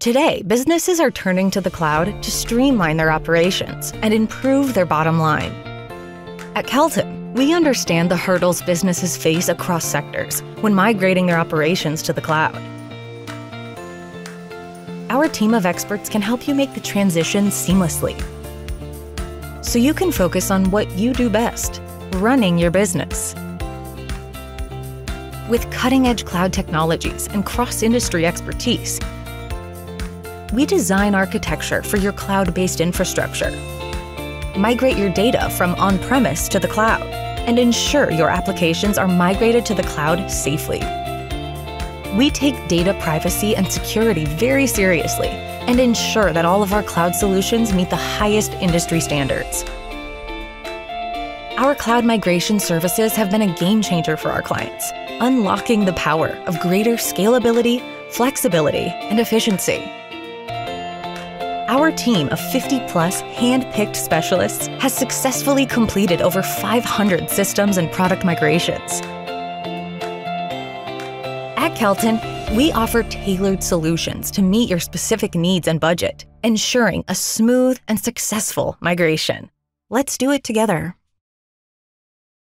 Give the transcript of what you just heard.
Today, businesses are turning to the cloud to streamline their operations and improve their bottom line. At Kellton, we understand the hurdles businesses face across sectors when migrating their operations to the cloud. Our team of experts can help you make the transition seamlessly so you can focus on what you do best running your business. With cutting edge cloud technologies and cross industry expertise, we design architecture for your cloud based infrastructure. Migrate your data from on premise to the cloud and ensure your applications are migrated to the cloud safely. We take data privacy and security very seriously and ensure that all of our cloud solutions meet the highest industry standards. Our cloud migration services have been a game changer for our clients, unlocking the power of greater scalability, flexibility, and efficiency. Our team of 50 plus hand picked specialists has successfully completed over 500 systems and product migrations. At Kellton, we offer tailored solutions to meet your specific needs and budget, ensuring a smooth and successful migration. Let's do it together.